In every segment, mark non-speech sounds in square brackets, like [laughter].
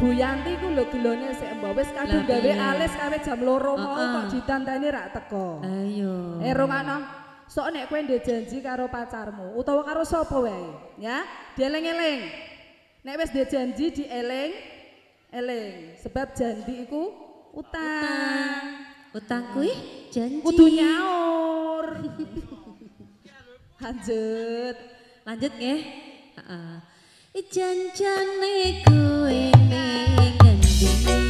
Buyanti ku lho dulone sik mbok wis kadung gawe alis kawe jam 2 mau kok ditanteni rak teko. Ayo. Eh rungokno. Sok nek kowe ndek janji karo pacarmu utawa karo sapa wae, ya. Dieling-eling. Nek wis ndek janji dieling eling sebab janji iku utang. utang. Utang kuwi janji. Kudu nyaur. [laughs] Lanjut. Lanjut nggih. Heeh. Janjane kowe ning ngendi?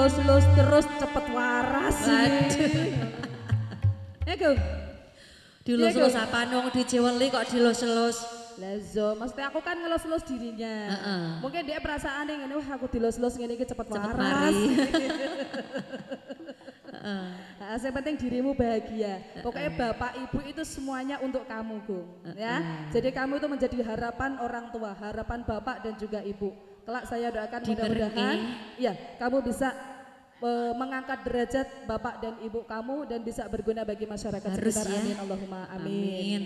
Dilus-lus terus cepet waras. Gung. [laughs] Dilus-lus apa nong diceweli kok dilus-lus. Lazo, mesti aku kan ngelus-lus dirinya. Heeh. Mungkin dia perasaan ngene, wah aku dilus-lus iki cepet, Cepet waras. [laughs] mari. Nah, yang penting dirimu bahagia. Pokoknya bapak ibu itu semuanya untuk kamu, Gung. Ya. Jadi kamu itu menjadi harapan orang tua, harapan bapak dan juga ibu. Kelak saya doakan mudah-mudahan, ya kamu bisa eh, mengangkat derajat bapak dan ibu kamu dan bisa berguna bagi masyarakat Harus sekitar. ya. Amin Allahumma amin. Amin.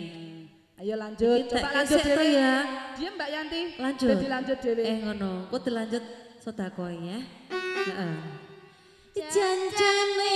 Ayo lanjut, Iki coba lanjut Dewi. ya. Diam Mbak Yanti. Lanjut. Jadi lanjut Dewi. Eh ngono, ku dilanjut sedekah ya. Heeh. Janjane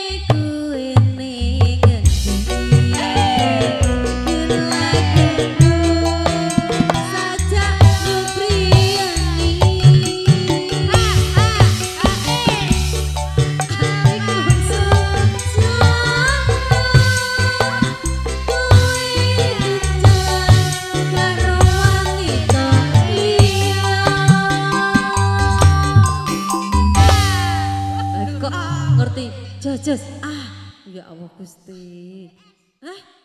jos ah ya Allah Gusti. Ah